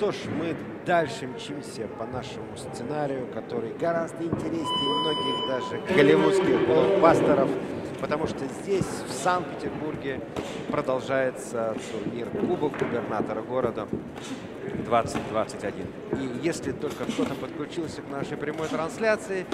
что ж, мы дальше мчимся по нашему сценарию, который гораздо интереснее многих даже голливудских блокбастеров, потому что здесь, в Санкт-Петербурге, продолжается турнир Кубок губернатора города 2021. И если только кто-то подключился к нашей прямой трансляции,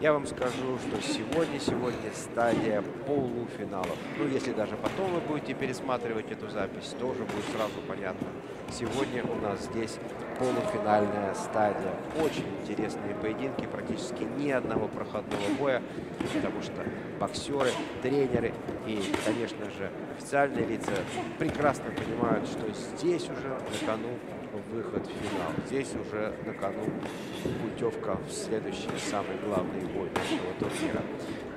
я вам скажу, что сегодня, сегодня стадия полуфиналов. Ну, если даже потом вы будете пересматривать эту запись, тоже будет сразу понятно. Сегодня у нас здесь полуфинальная стадия. Очень интересные поединки, практически ни одного проходного боя, потому что боксеры, тренеры и, конечно же, официальные лица прекрасно понимают, что здесь уже на кону выход в финал. Здесь уже на кону путевка в следующий самый главный бой нашего турнира.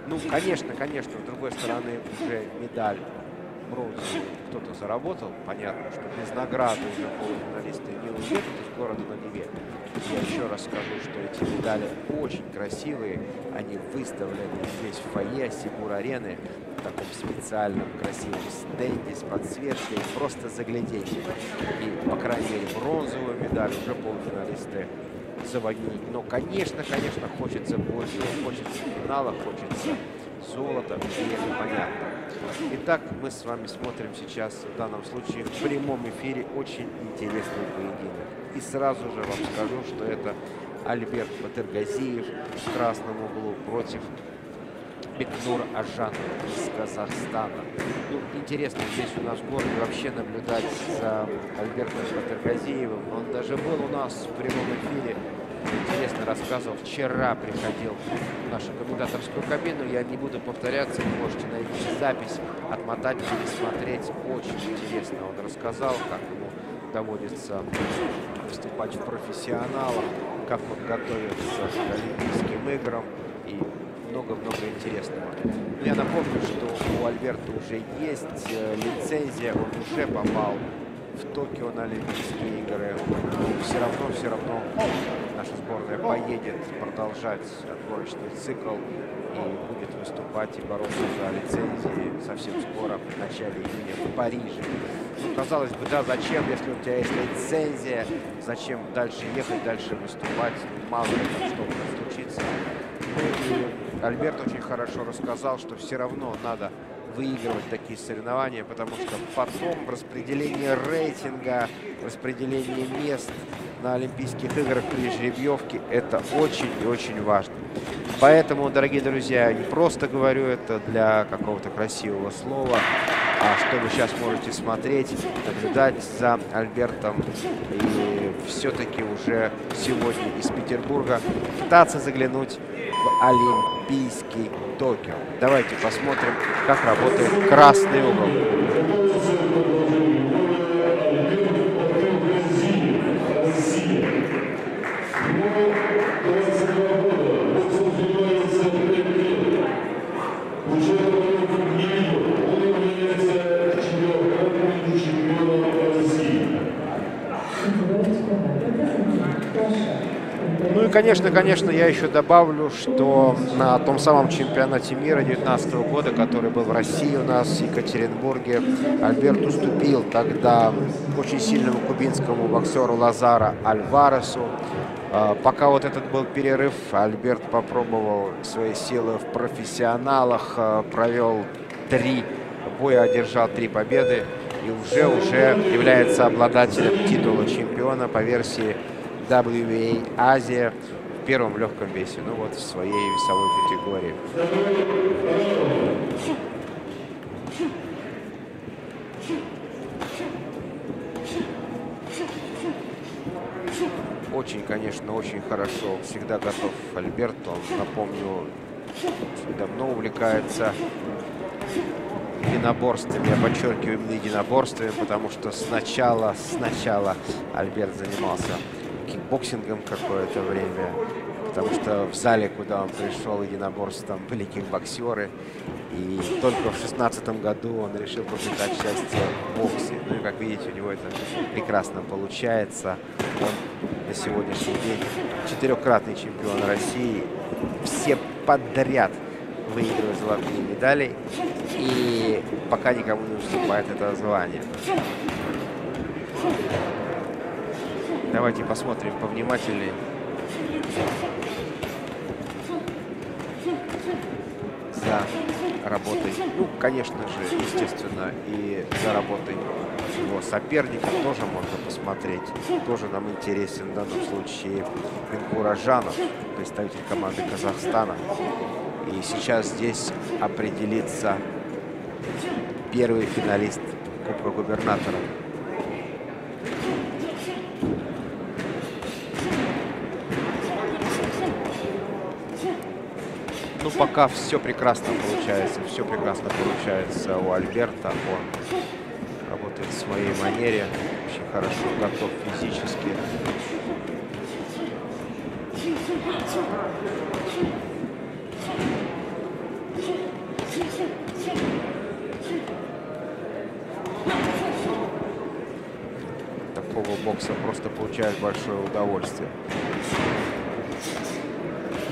Ну, конечно, конечно, с другой стороны, уже медаль бронзу кто-то заработал. Понятно, что без награды уже полуфиналисты не уедут города на Неве. Я еще раз скажу, что эти медали очень красивые. Они выставлены здесь в фойе Сибур-арены в таком специальном красивом стенде с подсветкой. Просто загляденье. И, по крайней мере, бронзовую медаль уже полуфиналисты заводить. Но, конечно, конечно, хочется больше. Хочется финала, хочется золота. И это понятно. Итак, мы с вами смотрим сейчас, в данном случае, в прямом эфире очень интересный поединок. И сразу же вам скажу, что это Альберт Батыргазиев в красном углу против Бекнур Ажан из Казахстана. Ну, интересно здесь у нас в вообще наблюдать за Альбертом Батыргазиевым. Он даже был у нас в прямом эфире. Интересно рассказывал. Вчера приходил в нашу комментаторскую кабину. Я не буду повторяться. Вы можете найти запись, отмотать, пересмотреть. Очень интересно он рассказал, как ему доводится выступать в профессионалах, как он готовится к Олимпийским играм и много-много интересного. Но я напомню, что у Альберта уже есть э, лицензия, он уже попал в Токио на Олимпийские игры. Но все равно, все равно наша сборная поедет продолжать отборочный цикл и будет выступать и бороться за лицензии совсем скоро, в начале июня в Париже. Ну, казалось бы, да, зачем, если у тебя есть лицензия, зачем дальше ехать, дальше выступать, мало ли там что может. Ну и Альберт очень хорошо рассказал, что все равно надо выигрывать такие соревнования, потому что потом распределение рейтинга, распределение мест на Олимпийских играх при жеребьевке это очень и очень важно. Поэтому, дорогие друзья, не просто говорю это для какого-то красивого слова, а что вы сейчас можете смотреть, наблюдать за Альбертом и все-таки уже сегодня из Петербурга пытаться заглянуть в Олимпийский Токио. Давайте посмотрим, как работает красный угол. Конечно, конечно, я еще добавлю, что на том самом чемпионате мира 2019 года, который был в России у нас, в Екатеринбурге, Альберт уступил тогда очень сильному кубинскому боксеру Лазара Альваресу. А, пока вот этот был перерыв, Альберт попробовал свои силы в профессионалах, а, провел три боя, одержал три победы и уже уже является обладателем титула чемпиона по версии WBA Азия в первом легком весе, ну вот в своей весовой категории. Очень, конечно, очень хорошо. Всегда готов Альберт. Он, напомню, давно увлекается единоборствами. Я подчеркиваю именно единоборствами, потому что сначала, сначала Альберт занимался кикбоксингом какое-то время, потому что в зале, куда он пришел единоборством, были кикбоксеры. И только в шестнадцатом году он решил попытать счастье в боксе. Ну и, как видите, у него это прекрасно получается. Он на сегодняшний день четырехкратный чемпион России. Все подряд выигрывает золотые медали. И пока никому не уступает это звание. Давайте посмотрим повнимательнее. За работой, ну, конечно же, естественно, и за работой его соперника тоже можно посмотреть. Тоже нам интересен в данном случае Пинкур Жанов, представитель команды Казахстана. И сейчас здесь определится первый финалист Кубка губернатора. Пока все прекрасно получается. Все прекрасно получается у Альберта. Он работает в своей манере. Очень хорошо готов физически. Такого бокса просто получает большое удовольствие.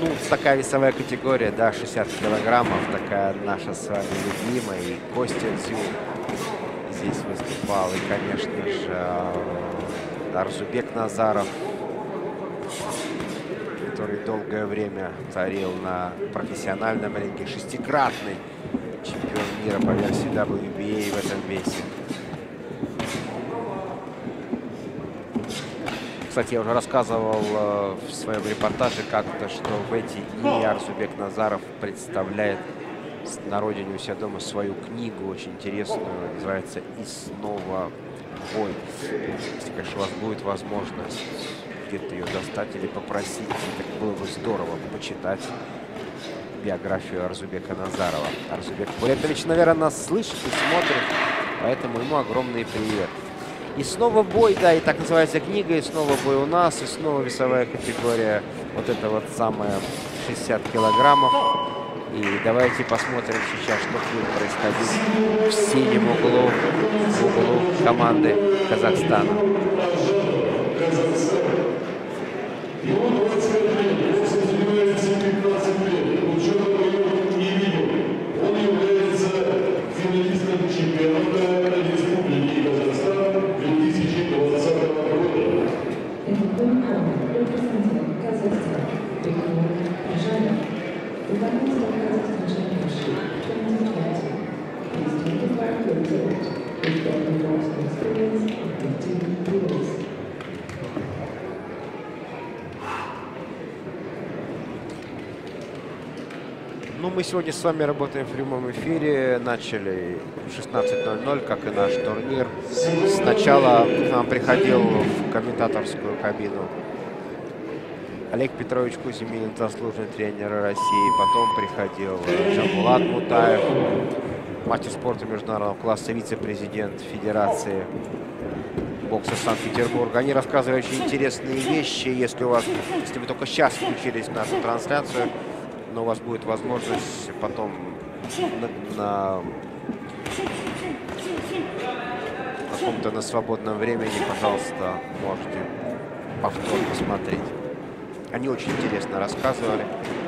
Ну, такая весовая категория, да, 60 килограммов, такая наша с вами любимая. И Костя Дзю здесь выступал. И, конечно же, Арзубек Назаров, который долгое время царил на профессиональном ринге. Шестикратный чемпион мира по версии WBA в этом весе. Кстати, я уже рассказывал э, в своем репортаже как-то, что в эти дни Арзубек Назаров представляет на родине у себя дома свою книгу, очень интересную, называется «И снова бой». Если, конечно, у вас будет возможность где-то ее достать или попросить, так было бы здорово почитать биографию Арзубека Назарова. Арзубек Булетович, наверное, нас слышит и смотрит, поэтому ему огромный привет. И снова бой, да, и так называется книга, и снова бой у нас, и снова весовая категория, вот это вот самое 60 килограммов. И давайте посмотрим сейчас, что будет происходить в синем углу, в углу команды Казахстана. Ну, мы сегодня с вами работаем в прямом эфире. Начали в 16.00, как и наш турнир. Сначала к нам приходил в комментаторскую кабину Олег Петрович Куземин, заслуженный тренер России. Потом приходил Джамбулат Мутаев, мастер спорта международного класса, вице-президент Федерации бокса Санкт-Петербурга. Они рассказывали очень интересные вещи. Если у вас, если вы только сейчас включились в нашу трансляцию, но у вас будет возможность потом на, на каком-то на свободном времени, пожалуйста, можете повтор посмотреть. Они очень интересно рассказывали,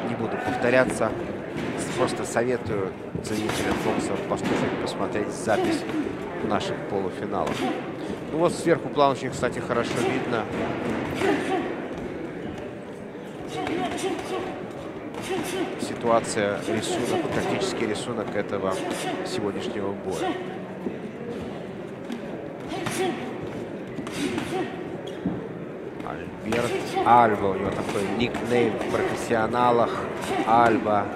не буду повторяться. Просто советую ценителям бокса послушать, посмотреть запись наших полуфиналов. Ну вот сверху план очень, кстати, хорошо видно. Ситуация, рисунок, практически рисунок этого сегодняшнего боя. Альберт Альба, у него такой никнейм в профессионалах. Альба.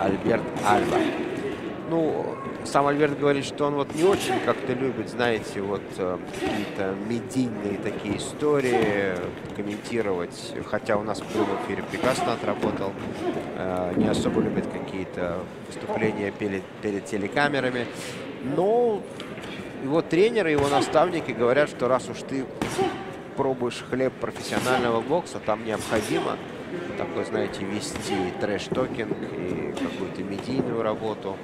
Альберт Альба. Ну, сам Альберт говорит, что он вот не очень как-то любит, знаете, вот э, какие-то медийные такие истории комментировать. Хотя у нас в прямом эфире прекрасно отработал. Э, не особо любит какие-то выступления перед, перед телекамерами. Но его тренеры, его наставники говорят, что раз уж ты пробуешь хлеб профессионального бокса, там необходимо такой, знаете, вести trash-talking и какую-то медийную работу.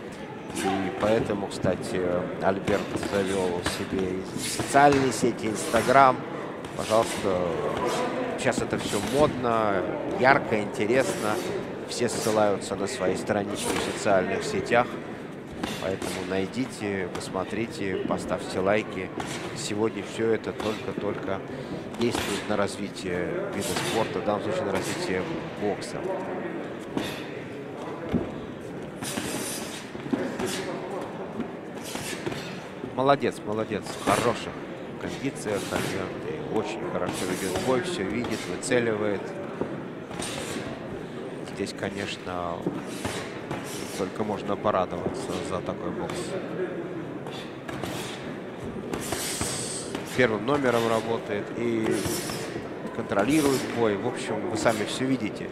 И поэтому, кстати, Альберт завел себе социальные сети, Инстаграм. Пожалуйста, сейчас это все модно, ярко, интересно. Все ссылаются на свои странички в социальных сетях. Поэтому найдите, посмотрите, поставьте лайки. Сегодня все это только-только действует на развитие вида спорта, в данном случае на развитие бокса. Молодец, молодец. Хороших кондициях. И очень хорошо ведет бой, все видит, выцеливает. Здесь, конечно, только можно порадоваться за такой бокс. Первым номером работает и контролирует бой. В общем, вы сами все видите.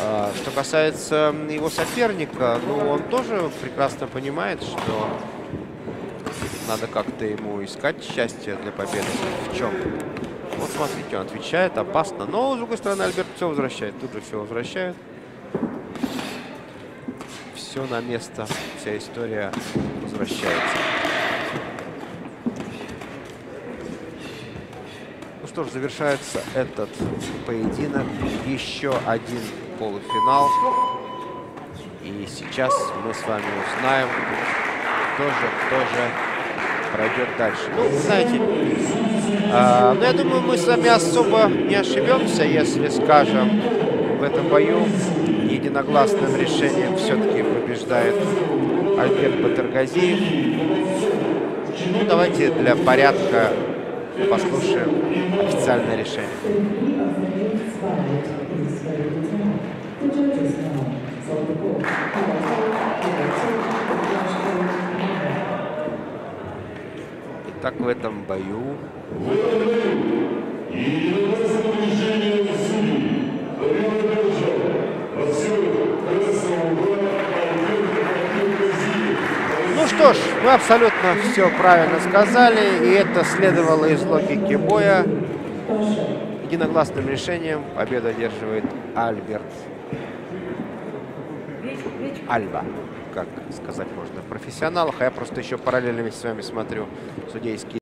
А, что касается его соперника, ну, он тоже прекрасно понимает, что надо как-то ему искать счастье для победы. В чем? Вот смотрите, он отвечает, опасно. Но, с другой стороны, Альберт все возвращает. Тут же все возвращает. Все на место. Вся история возвращается. Ну что ж, завершается этот поединок. Еще один полуфинал. И сейчас мы с вами узнаем, кто же, кто же пройдет дальше. Ну, знаете, э, ну, я думаю, мы с вами особо не ошибемся, если скажем, в этом бою единогласным решением все-таки побеждает Альберт Батаргазиев. Ну, давайте для порядка послушаем официальное решение. Итак, в этом бою Ну что ж, вы абсолютно все правильно сказали, и это следовало из логики боя. Единогласным решением победу одерживает Альберт Альба как сказать можно, профессионалах. А я просто еще параллельно с вами смотрю судейские